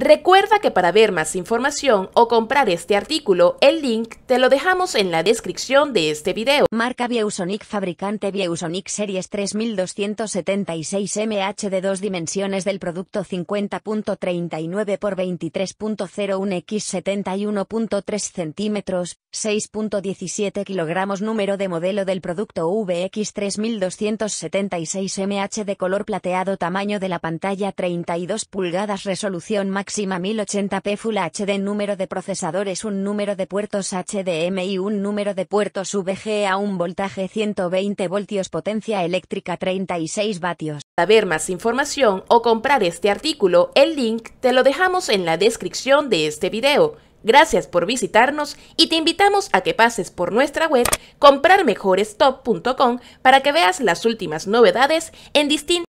Recuerda que para ver más información o comprar este artículo, el link te lo dejamos en la descripción de este video. Marca Viewsonic Fabricante Viewsonic Series 3276 MH de dos dimensiones del producto 50.39 x 23.01 x 71.3 centímetros, 6.17 kilogramos número de modelo del producto VX 3276 MH de color plateado tamaño de la pantalla 32 pulgadas resolución máxima 1080p Full HD número de procesadores un número de puertos HDMI un número de puertos VGA un voltaje 120 voltios potencia eléctrica 36 vatios. Para ver más información o comprar este artículo, el link te lo dejamos en la descripción de este video. Gracias por visitarnos y te invitamos a que pases por nuestra web comprarmejorestop.com para que veas las últimas novedades en distintas